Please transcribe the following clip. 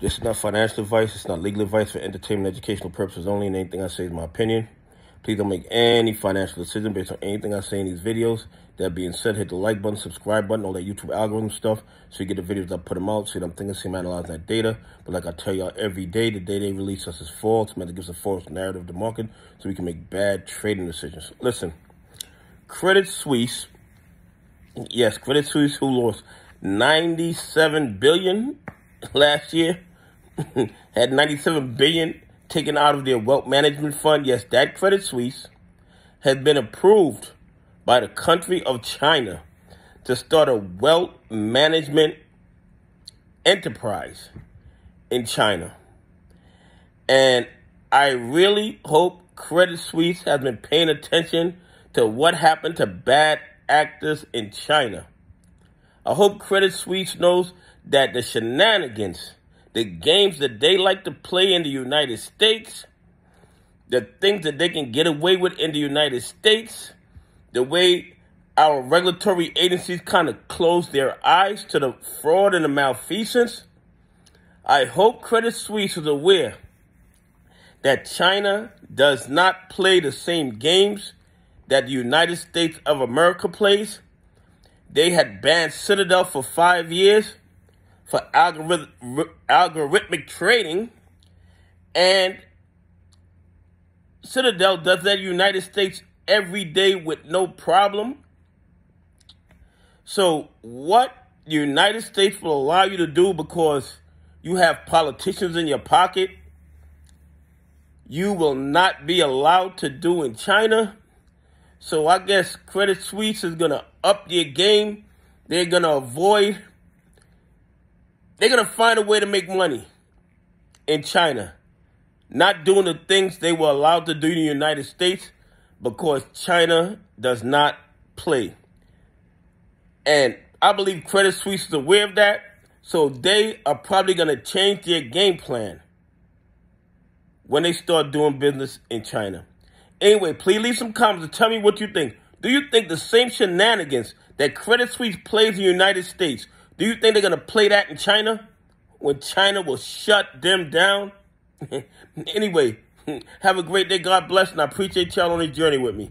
This is not financial advice. It's not legal advice for entertainment, educational purposes only. And anything I say is my opinion. Please don't make any financial decision based on anything I say in these videos. That being said, hit the like button, subscribe button, all that YouTube algorithm stuff, so you get the videos I put them out. So I'm thinking, see, I'm analyzing that data. But like I tell y'all every day, the day they release us is false. Man, it gives a false narrative to the market, so we can make bad trading decisions. Listen, Credit Suisse, yes, Credit Suisse, who lost 97 billion last year, had 97 billion taken out of their wealth management fund. Yes, that Credit Suisse has been approved by the country of China to start a wealth management enterprise in China. And I really hope Credit Suisse has been paying attention to what happened to bad actors in China. I hope Credit Suisse knows that the shenanigans, the games that they like to play in the United States, the things that they can get away with in the United States, the way our regulatory agencies kind of close their eyes to the fraud and the malfeasance, I hope Credit Suisse is aware that China does not play the same games that the United States of America plays. They had banned Citadel for five years for algorithm, algorithmic trading, and Citadel does that in the United States every day with no problem. So, what the United States will allow you to do because you have politicians in your pocket, you will not be allowed to do in China. So, I guess Credit Suisse is going to up their game. They're going to avoid, they're going to find a way to make money in China. Not doing the things they were allowed to do in the United States because China does not play. And I believe Credit Suisse is aware of that. So they are probably going to change their game plan when they start doing business in China. Anyway, please leave some comments and tell me what you think. Do you think the same shenanigans that Credit Suisse plays in the United States, do you think they're going to play that in China when China will shut them down? anyway, have a great day. God bless, and I appreciate y'all on this journey with me.